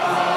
Amen.